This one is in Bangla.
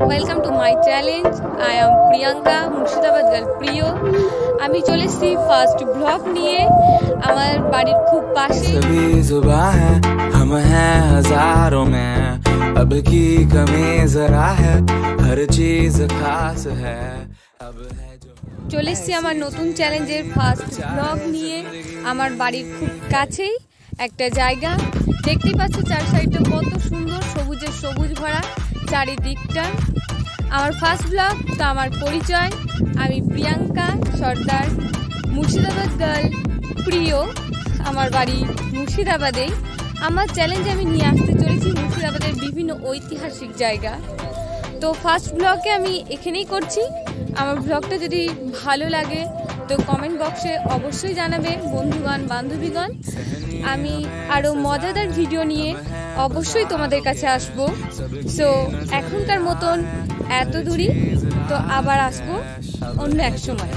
welcome to my challenge I am Priyanka Murshidabad girl প্রিয় আমি চলে এসেছি ফার্স্ট ব্লগ নিয়ে আমার বাড়ির খুব পাশে सभी जुबा है हम हैं हजारों में अब की कमी जरा है हर चीज खास है अब है जो চলে এসেছি আমার নতুন চ্যালেঞ্জের ফার্স্ট ব্লগ নিয়ে আমার বাড়ির খুব কাছেই একটা জায়গা দেখতেই পাচ্ছ চার সাইডটা কত সুন্দর সবুজের সবুজ ভরা চারিদিকটা। আমার ফার্স্ট ব্লগ তো আমার পরিচয়। আমি প্রিয়াঙ্কা সর্দার, মুর্শিদাবাদ গার্ল প্রিয় আমার বাড়ি মুর্শিদাবাদেই আমার চ্যালেঞ্জ আমি নিয়ে আসতে চলেছি মুর্শিদাবাদের বিভিন্ন ঐতিহাসিক জায়গা। তো ফার্স্ট ব্লগে আমি এখানেই করছি। আমার ব্লগটা যদি ভালো লাগে, তো কমেন্ট বক্সে অবশ্যই জানাবে বন্ধুগণ, বান্ধবীগণ। আমি আরও মজাদার ভিডিও নিয়ে অবশ্যই তোমাদের কাছে আসব। সো এখনকার মতন এত দূরই, তো আবার আসব অন্য এক সময়।